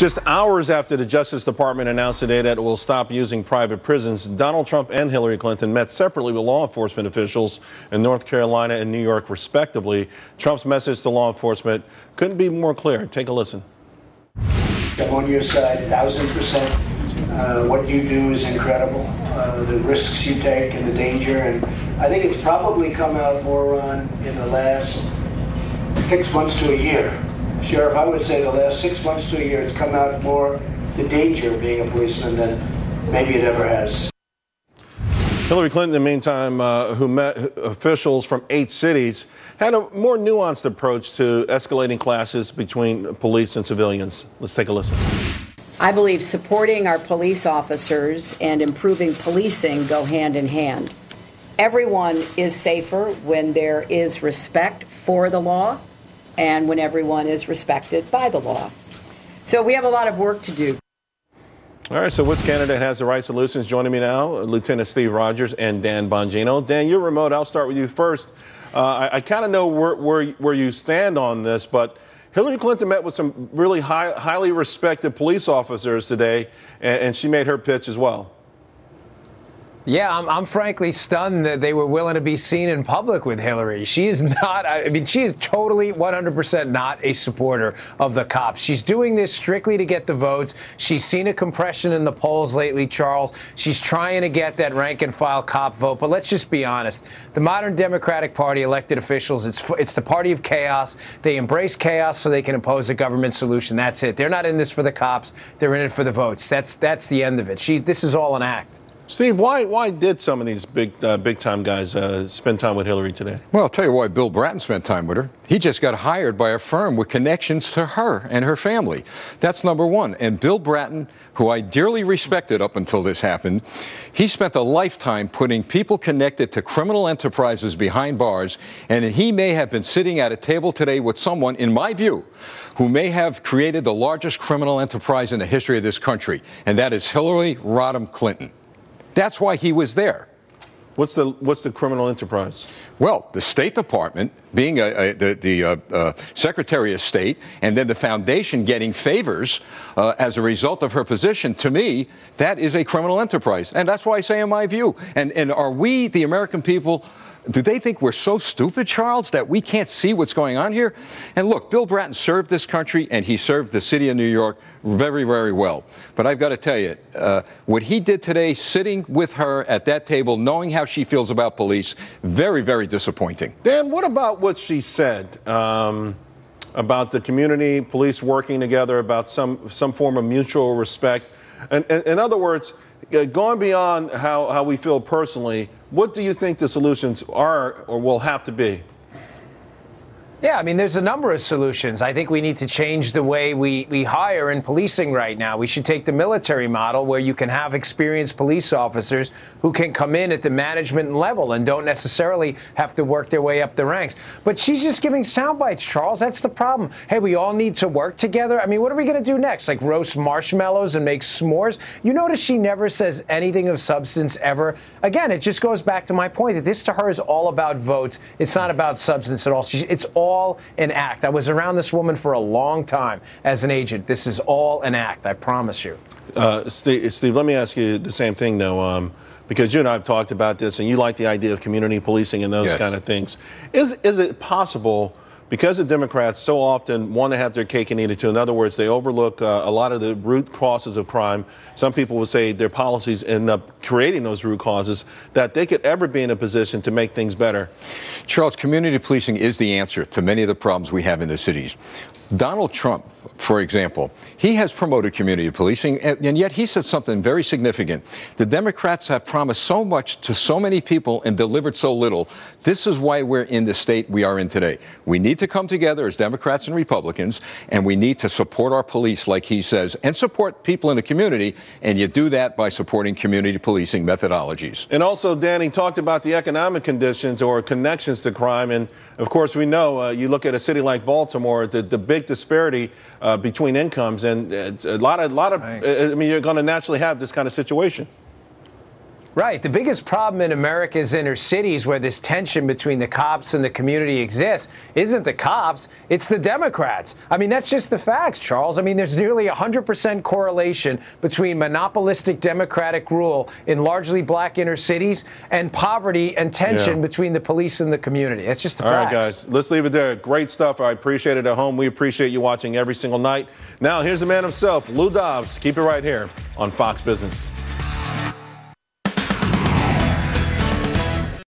Just hours after the Justice Department announced today that it will stop using private prisons, Donald Trump and Hillary Clinton met separately with law enforcement officials in North Carolina and New York, respectively. Trump's message to law enforcement couldn't be more clear. Take a listen. I'm on your side, thousand percent. Uh, what you do is incredible. Uh, the risks you take and the danger, and I think it's probably come out more on in the last six months to a year Sheriff, I would say the last six months to a year, it's come out more the danger of being a policeman than maybe it ever has. Hillary Clinton, in the meantime, uh, who met officials from eight cities, had a more nuanced approach to escalating clashes between police and civilians. Let's take a listen. I believe supporting our police officers and improving policing go hand in hand. Everyone is safer when there is respect for the law and when everyone is respected by the law. So we have a lot of work to do. All right, so which candidate has the right solutions? Joining me now, Lieutenant Steve Rogers and Dan Bongino. Dan, you're remote. I'll start with you first. Uh, I, I kind of know where, where, where you stand on this, but Hillary Clinton met with some really high, highly respected police officers today, and, and she made her pitch as well. Yeah, I'm, I'm, frankly stunned that they were willing to be seen in public with Hillary. She is not, I mean, she is totally 100% not a supporter of the cops. She's doing this strictly to get the votes. She's seen a compression in the polls lately, Charles. She's trying to get that rank and file cop vote. But let's just be honest. The modern Democratic Party elected officials, it's, it's the party of chaos. They embrace chaos so they can impose a government solution. That's it. They're not in this for the cops. They're in it for the votes. That's, that's the end of it. She, this is all an act. Steve, why why did some of these big uh, big time guys uh, spend time with Hillary today? Well, I'll tell you why Bill Bratton spent time with her. He just got hired by a firm with connections to her and her family. That's number one. And Bill Bratton, who I dearly respected up until this happened, he spent a lifetime putting people connected to criminal enterprises behind bars. And he may have been sitting at a table today with someone, in my view, who may have created the largest criminal enterprise in the history of this country, and that is Hillary Rodham Clinton. That's why he was there. What's the what's the criminal enterprise? Well, the State Department being a, a, the, the uh, uh, Secretary of State, and then the foundation getting favors uh, as a result of her position. To me, that is a criminal enterprise, and that's why I say, in my view. And and are we, the American people? Do they think we're so stupid, Charles, that we can't see what's going on here? And look, Bill Bratton served this country and he served the city of New York very, very well. But I've got to tell you, uh, what he did today, sitting with her at that table, knowing how she feels about police, very, very disappointing. Dan, what about what she said? Um, about the community, police working together, about some, some form of mutual respect. And, and in other words, uh, going beyond how, how we feel personally, what do you think the solutions are or will have to be? Yeah, I mean, there's a number of solutions. I think we need to change the way we, we hire in policing right now. We should take the military model where you can have experienced police officers who can come in at the management level and don't necessarily have to work their way up the ranks. But she's just giving sound bites, Charles. That's the problem. Hey, we all need to work together. I mean, what are we going to do next? Like roast marshmallows and make s'mores? You notice she never says anything of substance ever. Again, it just goes back to my point that this to her is all about votes. It's not about substance at all. It's all all an act. I was around this woman for a long time as an agent. This is all an act, I promise you. Uh, Steve, Steve, let me ask you the same thing, though. Um, because you and I have talked about this, and you like the idea of community policing and those yes. kind of things. Is is it possible because the Democrats so often want to have their cake and eat it too. In other words, they overlook uh, a lot of the root causes of crime. Some people would say their policies end up creating those root causes, that they could ever be in a position to make things better. Charles, community policing is the answer to many of the problems we have in the cities. Donald Trump, for example, he has promoted community policing, and, yet he said something very significant. The Democrats have promised so much to so many people and delivered so little. This is why we're in the state we are in today. We need to come together as Democrats and Republicans, and we need to support our police, like he says, and support people in the community. And you do that by supporting community policing methodologies. And also, Danny talked about the economic conditions or connections to crime. And of course, we know uh, you look at a city like Baltimore, the, the big disparity uh, between incomes, and a lot of, a lot of. Right. Uh, I mean, you're going to naturally have this kind of situation. Right. The biggest problem in America's inner cities where this tension between the cops and the community exists isn't the cops, it's the Democrats. I mean, that's just the facts, Charles. I mean, there's nearly 100% correlation between monopolistic Democratic rule in largely black inner cities and poverty and tension Yeah. between the police and the community. That's just the All right, facts. guys, let's leave it there. Great stuff. I appreciate it at home. We appreciate you watching every single night. Now, here's the man himself, Lou Dobbs. Keep it right here on Fox Business.